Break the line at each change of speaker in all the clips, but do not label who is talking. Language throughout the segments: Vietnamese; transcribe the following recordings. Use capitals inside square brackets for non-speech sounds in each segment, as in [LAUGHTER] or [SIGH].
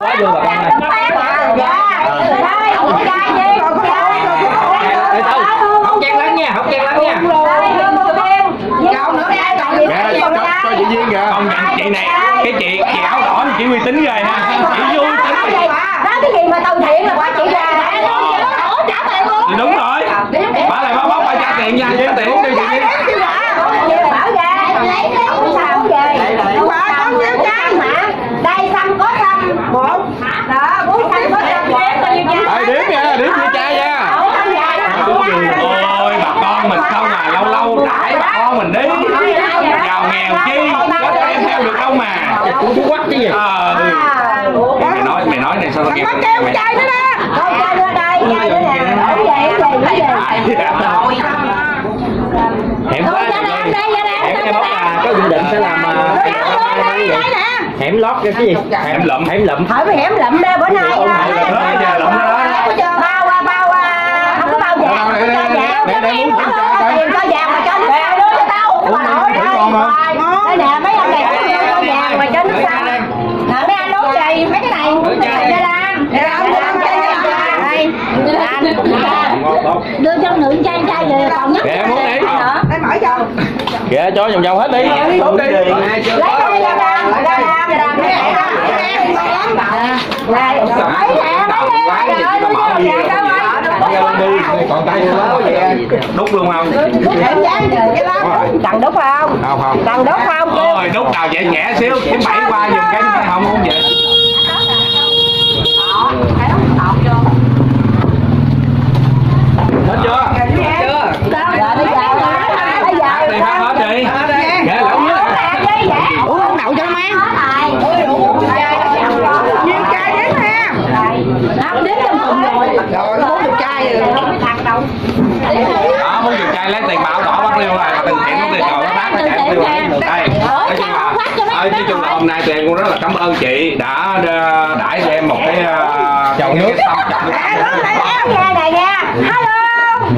quá vô con này không chen lắng nha không chen lắng nha
Dạ, cho, cho chị Duyên kìa
công nhận chị này cái chị chị áo đỏ chị uy tín rồi ha. Chị vui tính
đó cái gì mà từ thiện là qua chị ra? Trả tiền luôn.
Thì đúng rồi. Bà lại báo báo bà trả tiền nha trả tiền đi chị Duyên
bảo ra lấy không sao về quả con nhiêu trái mà đây xăm có xăm. Một. Đó bốn xăm có xăm.
Đây, đếm nha, đếm chia chai nha.
Ôi bà con mình không à lâu lâu đãi bà con mình đi. Giàu nghèo chi theo được đâu mà.
Cũng phú quắc chứ gì?
Ờ. Mày nói mày nói này sao tao kêu
nó kêu chai nữa đó. Thôi chai nữa đây chai nữa nè. về ở về ở về
hẻm quá hẻm cái móc là có dự định sẽ làm à, hẻm lót cái gì? Hẻm lụm. Hẻm lụm.
Hỏi với hẻm lụm đây bữa nay đưa cho nữ chai chai về còn nhất
Kệ, muốn đi.
em mở cho
kìa cho vòng vòng hết đi Tốt đi
lấy đây ra ra ra cái này ra này mấy nè mấy nè vàng đâu
Còn tay
đúc luôn không
cái cần đúc không
Không không
cần đúc không
ôi đúc nào vậy nhẹ xíu kiếm bảy qua dùng cái không không vậy chưa?
Rồi bây giờ bây giờ
thì hết hết đi. Dạ lỏng nè
uống không đậu cho nó mang Nhiều chai đến ha Không đến trong cùng rồi Rồi uống được chai rồi. Thằng đâu.
Đó muốn dùng chai lấy tiền bảo đỏ bắt liêu là từ thiện có tiền rồi. Nó phát nó chạy tiêu đây. Nói chung là ơi nói chung là hôm nay tụi em cũng rất là cảm ơn chị đã đ- đãi cho em một cái uh,
Chậu nước.
chậu nước
Nghe này nha Hello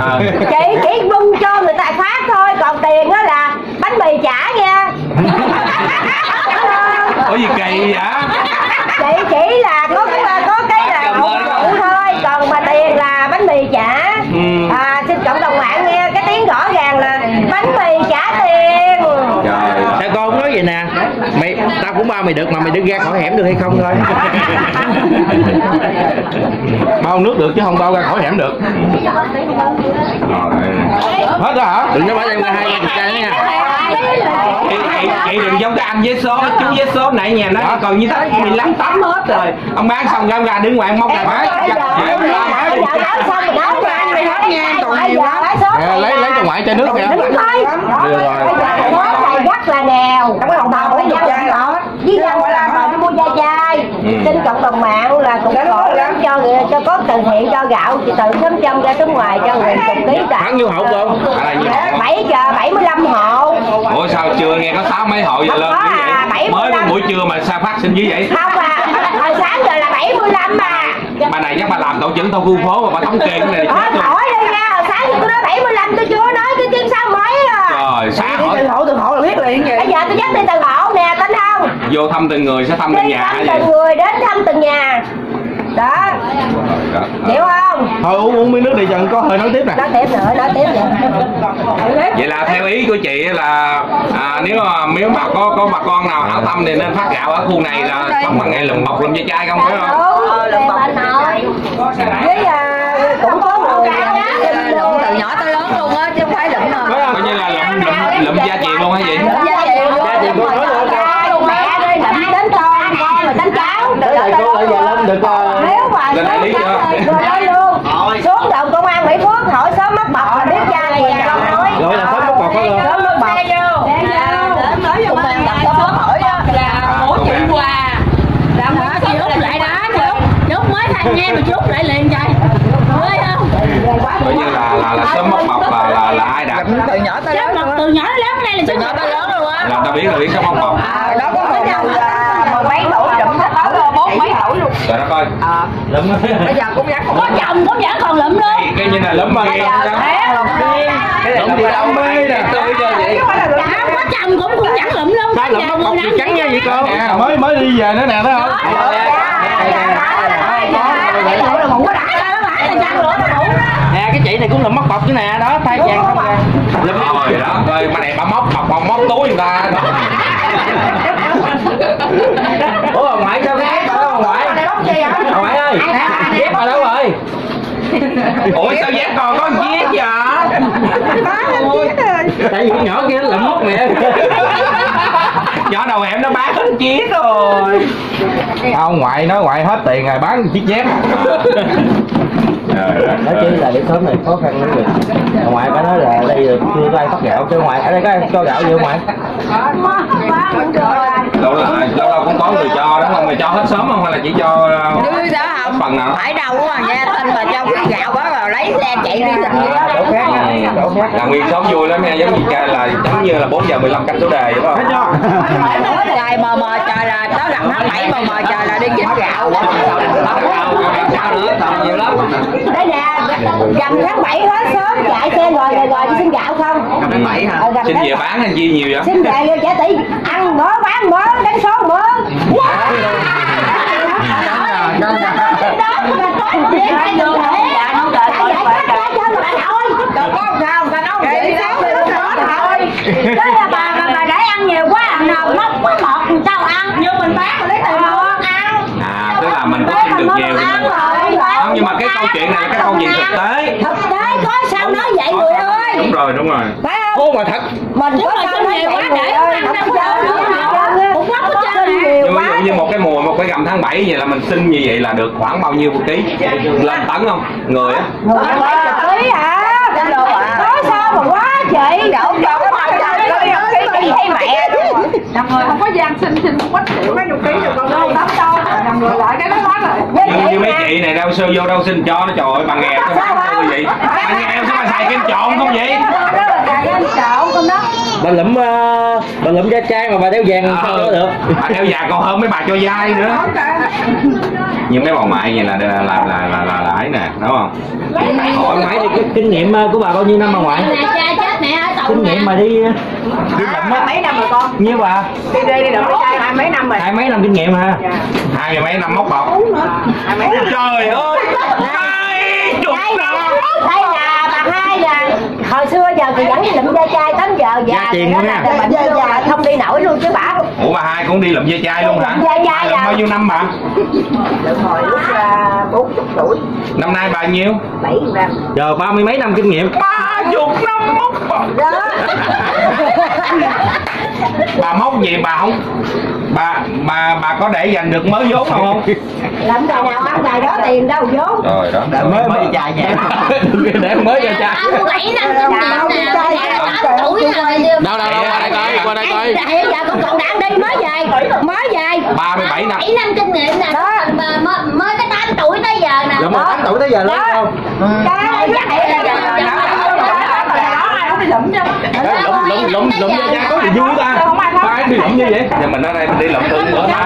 Ờ.
Chị chỉ bưng cho người ta phát thôi Còn tiền á là bánh mì trả nha.
Có gì kỳ vậy?
Chị chỉ là có có, có cái là phục vụ thôi còn mà tiền là bánh mì trả
Ừ.
à, xin cộng đồng mạng nghe cái tiếng rõ ràng là bánh mì trả tiền
con nói vậy nè. Mày tao cũng bao mày được mà mày đứng ra khỏi hẻm được hay không thôi. [LAUGHS]
Bao nước được chứ không bao ra khỏi hẻm được. Hết rồi hả?
đừng có bảo em ra hai chục chai nha.
Chị, chị, chị đừng giống cái anh với số chú với số nãy nhà nó còn như thế 15 tấm hết rồi. Ông bán xong ra ra đứng ngoài móc lại
giờ
Dạ, dạ,
lấy lấy cho ngoại chai nước kìa. Được rồi.
Rất là nghèo. Không có đồng bào với dân đó. Với dân là bà nó mua chai chai. Xin cộng đồng mạng là cũng khổ lắm cho người cho có từ thiện cho gạo thì từ sớm châm ra xuống ngoài cho người chục ký cả.
Bao nhiêu hộp không?
À, gì hộp?
Bảy giờ 75 hộ.
ủa sao chưa nghe có sáu mấy hộ giờ lên
à,
vậy
75.
mới buổi trưa mà sao phát sinh như vậy
Không à. Hồi sáng giờ là 75 mà.
bà này chắc bà làm tổ trưởng thôn khu phố mà bà thống kê cái này
Hỏi đi nha. Hồi sáng giờ tôi nói 75 tôi chưa nói cái tiếng sao mấy à.
trời sáng hỏi
hộ từng hộ là biết liền vậy. Bây giờ tôi dắt đi từng hộ nè tin không?
Vô thăm từng người sẽ thăm từng
đi
nhà
thăm
vậy
từng người đến thăm từng nhà. Đó. Hiểu không?
Thôi uống uống miếng nước đi cho có hơi nói tiếp nè.
Nói tiếp nữa nói tiếp nữa.
Vậy là theo ý của chị là à, nếu mà nếu mà có có bà con nào hảo tâm thì nên phát gạo ở khu này là sống bằng ngày lùm bọc lùm dây chai không phải không?
Đúng. Về bà nội. Với à, cũng có người lụm
từ nhỏ tới lớn luôn á chứ không phải lụm nào
coi như là lùm lùm lùm gia truyền luôn hả vậy
gia truyền luôn
Gia truyền con nói nữa
con mẹ đây lụm đến con con rồi đến cháu
Tới đây cô lại giờ lên được ờ,
nếu mà
Lên đại lý
xuống
chưa?
rồi lên luôn xuống đồn công an mỹ phước hỏi sớm mất bọc là biết cha gì con nói
Gọi là sớm mất bọc phải không?
sớm mất bọc
nói vô mình đặt số hỏi á là mỗi chuyện quà là mới chị út lại đó chị út thanh nghe mà chị út lại liền trời ơi không
coi như là là, là sớm mất bọc là là, là ai đặt?
Từ nhỏ tới lớn từ nhỏ tới lớn đây là từ nhỏ tới lớn luôn á.
Là ta biết là biết sớm mất bọc
đó có người Trời đất coi à. Lụm Bây giờ cũng vẫn còn
Có chồng cũng vẫn còn lụm luôn
Cái như này lụm mà Bây giờ Cái này
lụm đi đông mê nè
Tôi giờ vậy
Có chồng cũng cũng vẫn lụm luôn
Sao lụm nó mọc gì trắng nha vậy cô
Mới mới đi về nữa nè thấy không
Nè
cái chị này cũng lụm mất bọc chứ nè đó thay vàng không nè Lụm rồi
đó Rồi mà này bà móc bọc bọc móc túi người ta
ơi. Dép ở đâu rồi?
Ủa sao dép còn có chiếc vậy?
Tại vì nhỏ kia nó lụm mất mẹ
nhỏ đầu em nó bán hết chiếc rồi.
Ông ngoại nói ngoại hết tiền rồi bán chiếc dép.
Nói chứ là điểm sớm này khó khăn lắm rồi. Ngoại phải nói là đây là chưa có ai phát gạo chứ ngoại ở đây có ai cho gạo gì không ngoại
lấy xe chạy đi
là nguyên sống vui lắm nha giống như ca là giống như là 4 giờ 15 canh số đề đúng không
trời mờ mờ trời là tới rằm tháng bảy mờ mờ trời là đi kiếm gạo
sao nữa tầm nhiều lắm
đây nè rằm tháng 7 hết sớm chạy xe rồi rồi rồi đi xin gạo không
tháng bảy hả
Ờ,
xin về bán hay chi nhiều vậy
xin về vô trả tỷ ăn mớ bán mớ đánh số mớ Đó là bà mà bà để ăn nhiều quá nào móc quá ngọt làm sao ăn nhưng mình bán mà lấy tiền mà ăn
à tức là mình có xin được nhiều thì mình không nhưng mà cái câu chuyện này là cái câu chuyện thực tế.
Thực tế có sao nói vậy người ơi?
đúng rồi đúng rồi.
Phải không?
Ô mà thật.
Mình có
mà
sao nói
nhiều
vậy
quá
người
để
ơi? không có chơi
nữa. trơn
xin
à.
nhiều quá
dụ như một cái mùa một cái gầm tháng 7 vậy là mình xin như vậy là được khoảng bao nhiêu một ký? Lên tấn không? Người á.
Người chục ký hả có sao mà quá chị. Đổ bao giờ cái chị hay mẹ
Năm người không có gian xin xin quách triệu mấy chục ký được còn đâu lắm đâu Năm người lại cái đó nói rồi
như, mấy chị này đâu sơ vô đâu xin cho nó trời ơi bà nghèo sao
Sao không?
tôi vậy bà nghèo sao bà xài kem trộn không vậy?
Đó là cài anh trộn con đó.
Bà lụm ờ, bà lụm da trai mà bà đeo vàng sao
Ờ,
có được.
Bà đeo già còn hơn mấy bà cho dai nữa như mấy bà ngoại vậy là là là là là, là, là ấy nè đúng không?
Hỏi ngoại thì cái kinh nghiệm của bà bao nhiêu năm bà ngoại? Kinh nghiệm mà đi đi á
Mấy năm rồi con?
Nhiêu bà?
Đi đi đi trai hai mấy năm rồi.
Hai mấy năm kinh nghiệm ha
hai mươi mấy năm móc bọc
Hai mấy năm.
Trời ơi hai chục
đây
năm.
nè đây là bà hai nè. Hồi xưa giờ thì vẫn lụm da chai đến giờ già
Giá tiền
thì
luôn
nó
nha.
là bệnh giờ già không đi nổi luôn chứ bà
ủa bà hai cũng đi lụm dây chai luôn hả?
Dây chai
Bà lụm
à.
bao nhiêu năm bà?
Hồi lúc là 40 tuổi.
Năm nay bao nhiêu?
7 năm.
Giờ ba mươi mấy năm kinh nghiệm.
Ba chục năm móc bọc
đó
bà móc gì bà không? Bà bà bà có để dành được mới vốn không không?
Làm đời nào ăn đời đó tiền đâu vốn.
Rồi đó.
Mới mới trai nhà để mới cho
Ba mươi bảy năm kinh nghiệm nè. Tám tuổi rồi.
đâu đâu đâu qua đây coi qua đây coi.
giờ con còn đang đi mới về mới về
37 năm
7 năm kinh nghiệm nè
Đó.
Mà mới, mới cái 8 tuổi tới giờ nè
là một tám tuổi tới giờ lớn
Đó.
không
cái vậy
là
lụm lụm lụm lụm da da có gì vui ta ba ai đi lụm như vậy
nhà mình ở đây mình đi lụm thường bữa mai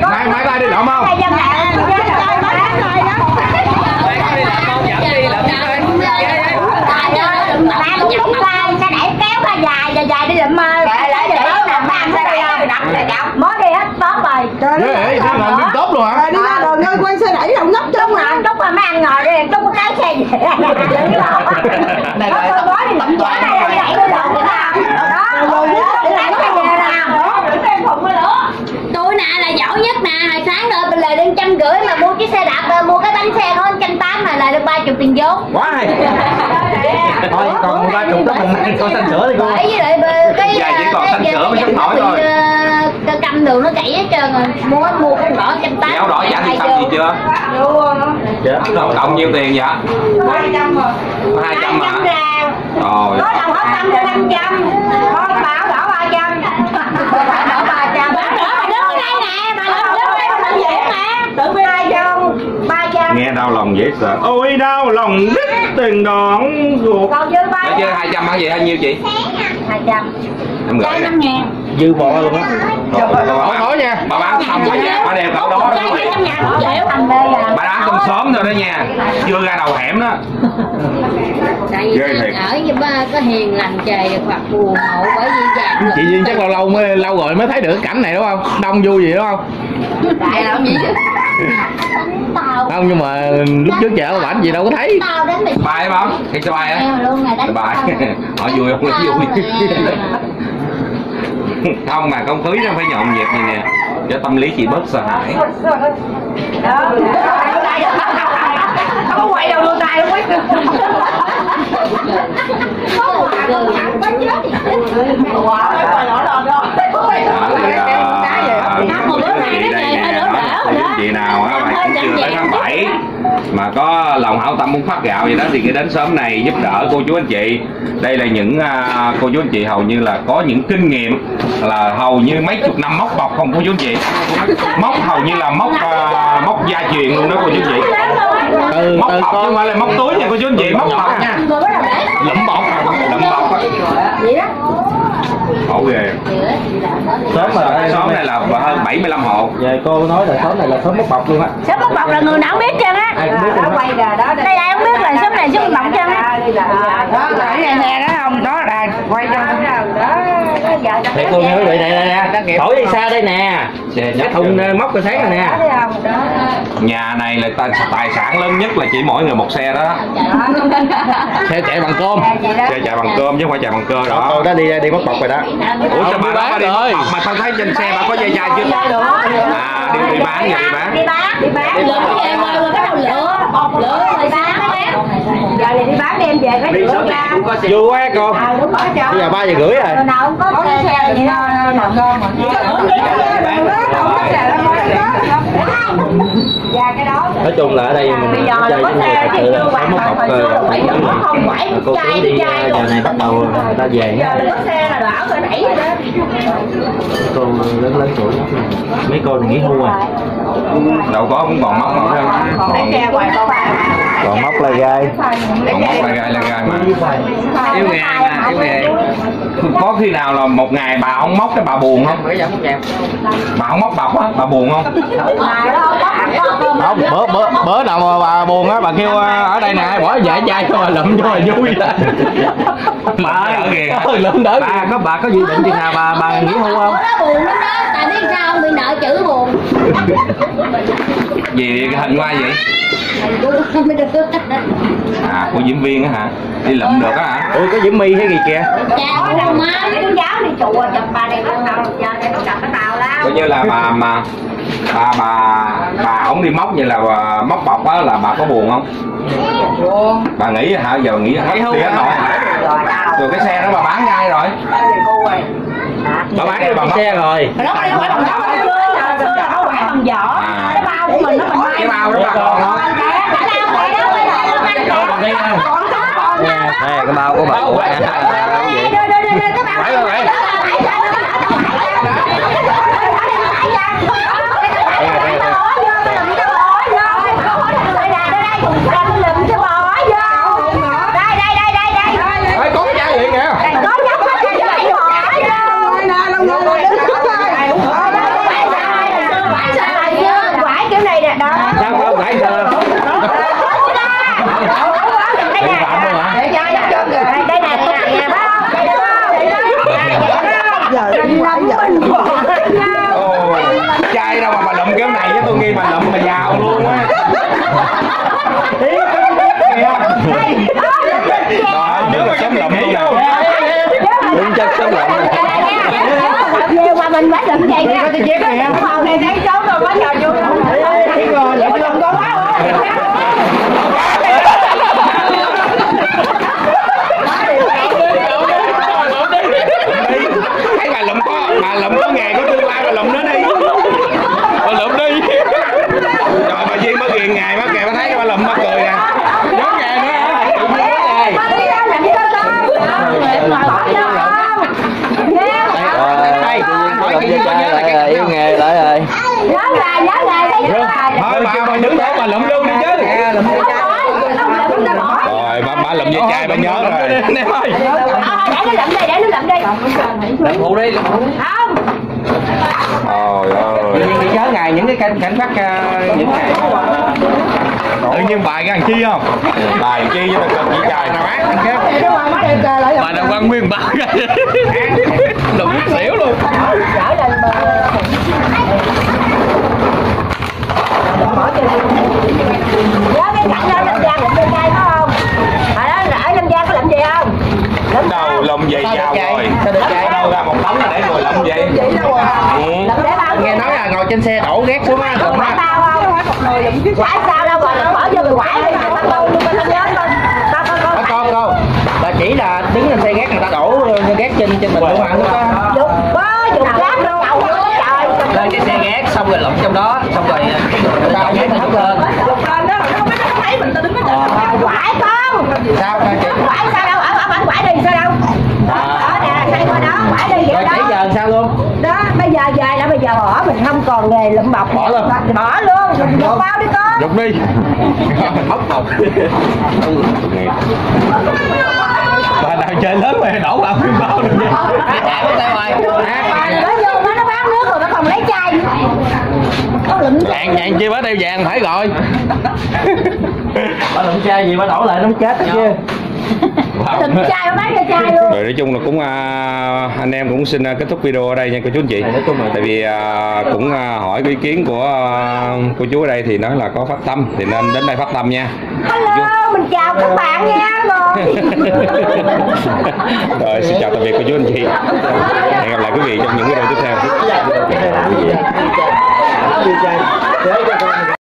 mai mai có ai đi lộn không
mới ba đúng ra sẽ đẩy kéo ra dài dài dài đi lụm mơ lại lại để làm ăn ra đây đập này đập mới đi hết
đi ngồi đi tốt luôn hả?
đi ra đường ơi quay xe đẩy đâu ngốc chung mà chút mà mấy anh ngồi đi chút có cái xe về này rồi tôi nói đi. lụm giả này là đẩy đi lộn đó
tôi nè là giỏi nhất nè hồi sáng rồi mình lời lên trăm rưỡi mà mua chiếc xe đạp rồi mua cái bánh xe hơn trăm tám mà lời được ba chục tiền vốn.
Quá hay. [LAUGHS] Thôi còn ba chục đó mình con xanh sữa đi cô.
Bởi với lại bờ- cái
Dạ, chỉ còn
cái-
xanh
cái-
sữa mới sống nổi
cầm đường nó gãy hết trơn rồi. Mua mua cái đỏ trăm tám.
Áo đỏ trả thì xong gì chưa?
Dạ.
Cộng cộng nhiêu tiền vậy? Hai trăm mà hai trăm mà
ngàn.
Rồi
có đồng hết trăm cho năm trăm. Con bảo đỏ ba trăm. Đỏ ba trăm.
Đứng ở đây nè bà đứng đây bà đứng dễ mà
tự bên hai trăm. Ba trăm.
Nghe đau lòng dễ sợ. Ôi đau lòng đứt từng đoạn ruột.
Còn dư ba
hai trăm hả vậy bao nhiêu chị?
Hai trăm.
Em gửi nè.
năm ngàn
dư bò luôn á.
Hỏi nha.
Bà bán xong bà về bà đeo cỡ đó bà bán trong xóm rồi đó nha. Chưa ra đầu hẻm đó.
Tại
Ghê
vì
thiệt.
ở với ba có hiền lành trời hoặc phù hộ bởi vì dạng
chị Duyên chắc lâu lâu mới lâu rồi mới thấy được cảnh này đúng không? Đông vui gì đúng không?
Tại làm gì
không nhưng mà lúc trước chợ bà ảnh gì đâu có thấy.
Bài không? Thì cho bài á bài hỏi [LAUGHS] vui không? Vui. [LAUGHS] không, mà không khí nó phải nhộn nhịp này nè. Cho tâm lý chị bớt sợ hãi.
Đó. Không có quậy đâu luôn tay không
mà có lòng hảo tâm muốn phát gạo gì đó thì cái đến sớm này giúp đỡ cô chú anh chị. Đây là những à, cô chú anh chị hầu như là có những kinh nghiệm là hầu như mấy chục năm móc bọc không cô chú anh chị? Móc hầu như là móc à, móc gia truyền luôn đó cô chú anh chị.
Từ
móc
từ
bọc chứ không phải là móc túi nha cô chú anh chị móc bọc nha. lụm bọc lụm bọc. Á khổ ghê.
Sớm mà đây
xóm này là hơn 75 hộ.
Về cô nói là xóm này là xóm móc bọc luôn á.
Sớm bóc bọc là người nào biết á
Ai cũng biết luôn
nó
á
quay ra đó.
Đây ai không biết là sớm này sớm bọc chân á
đó là cái nè đó không đó là quay cho. Nó đó
Thì cô nghe quý vị này nè nè Thổi đi xa đây nè Cái thùng ờ, móc cái sáng nè
thấy không đó
nhà này là tài, tài sản lớn nhất là chỉ mỗi người một xe đó
xe chạy bằng cơm
xe chạy bằng cơm chứ không phải chạy bằng cơ
Cô
đó
đã đi đi móc bọc rồi đó
ủa sao
Không,
bà
đi bán
đi
rồi.
mà tao thấy trên xe bà có dây dài chứ à đi đi bán vậy đi bán
đi bán đi bán
về ngoài rồi bắt đầu lựa Lựa rồi bán bán
giờ này đi bán đem về cái rửa ra
Vui quá
à cho
Bây giờ 3 giờ rưỡi rồi
Không
Nói chung là ở đây mình chơi với người thật sự là móc bọc
hoàn
cơ phải nhớ
không phải
là cô chú đi giờ này bắt đầu người ta về
giờ là có xe là lỡ rồi đẩy rồi đó
cô lớn lớn tuổi mấy cô này nghỉ hưu à?
Đâu có cũng còn móc
hoài con
còn móc là gai.
Còn móc là gai là gai mà.
Yêu nghề mà yêu nghề.
Có khi nào là một ngày bà không móc cái bà buồn không? Bà không móc bọc á bà buồn không?
Không có
không bữa bữa bữa nào mà bà buồn á bà kêu ờ, ở đây nè bỏ giải chai cho bà lụm cho bà vui lên
bà
Ờ, lụm đỡ.
bà có bà có dự định chừng nào bà bà nghỉ hưu không
Bữa đó buồn lắm đó. Tại biết sao không? Bị nợ chữ buồn.
Gì cái hình qua vậy? À của diễn viên á hả? Đi lụm được á hả?
Ui có diễm my hay gì kìa?
Bà
coi như là bà mà bà bà bà không đi móc vậy là bà, móc bọc á là bà có buồn không? Bà nghĩ hả? Giờ nghĩ hết tiền hết
rồi.
Rồi cái xe đó bà bán ngay rồi.
Cô ơi
bà bán đi
cái
móc
xe rồi
nó phải phải bằng giỏ xưa xưa là nó phải bằng giỏ
À.
cái bao của mình nó mình
cái bao đó bà còn không
nè cái bao của bà của em
phải rồi vậy Ê, có cái chai vậy kìa
kiểu này nè đó
sao không phải giờ
đây nè đây nè nè
Ồ, chai đâu mà bà lụm kiểu này chứ tôi nghi bà lụm bà giàu luôn á đó nhớ là sớm lụm luôn nè
đúng chất sớm lạnh
về qua mình bắt chị vậy này thấy cháu rồi quá trời vô cái rồi lụm lụm có quá
thấy bà lụm có bà lụm có nghề có tương lai bà lụm nó đi bà lụm đi trời bà Duyên mới ghiền ngày mới kìa bà thấy bà lụm bà cười nè nhớ nghề nữa hả Tự nhiên nhớ nghề
đây lại rồi yêu nghề lại rồi
nhớ ngày nhớ ngày thấy chưa
thôi bà bà đứng đó bà lụm luôn đi chứ lụm dây chai bà nhớ rồi. nè ơi.
Để nó lụm đây để nó lụm đây
làm phụ đi
không.
Trời ơi.
Đi nhớ ngày những cái cảnh cảnh bắt những ngày.
Tự nhiên bài cái thằng chi không? Bài chi với tao cần dây chai nào bán thằng khác
để nó qua mắt em chơi lại
bà đang quan nguyên bà lụm xỉu luôn.
Trở lên bờ bỏ cho nhớ cái cảnh đó lâm giang lụm dây chai có không mà đó ở lâm giang có lụm gì không lụm
đầu lùm dây dao rồi
Sao được chạy?
đâu ra một tấm là để người lụm vậy ừ.
lụm để bao
nghe nói là ngồi trên xe đổ ghét xuống á
không phải tao không phải sao đâu mà lụm bỏ vô người quải đi mà tao luôn mà tao nhớ thôi
trên mình luôn mà lúc đó
dục có dục rác đâu đầu nữa trời
lên cái xe ghét xong rồi lụm trong đó xong rồi ghét nó lên
Dục lên đó, không biết nó thấy mình tao đứng ở trên.
quải con
sao ca chị
quải sao đâu ở ở quải đi sao đâu đó nè xây qua đó quải đi
rồi
vậy
nãy
đó
giờ sao luôn
đó bây giờ về là bây giờ bỏ mình không còn nghề lụm bọc
Bỏ luôn.
bỏ luôn mình dục bao đi con
dục đi mất một bà nào chơi lớn mà đổ vào phim bao được
mà nó vô nó nó bán nước rồi nó còn lấy chai
vàng vàng chi bá đeo vàng phải rồi.
Bà đụng chai gì bà đổ lại nó chết chứ.
Lụm chai nó bán cho chai luôn.
Rồi nói chung là cũng à, anh em cũng xin à, kết thúc video ở đây nha cô chú anh chị.
Nói chung là-
tại vì à, cũng hỏi ý kiến của cô chú ở đây thì nói là có phát tâm thì nên đến đây phát tâm nha.
Hello mình chào các bạn nha rồi [LAUGHS]
rồi xin chào tạm biệt cô chú anh chị. Hẹn gặp lại quý vị trong những video tiếp theo
Đi chai. Đi chai. Để cho con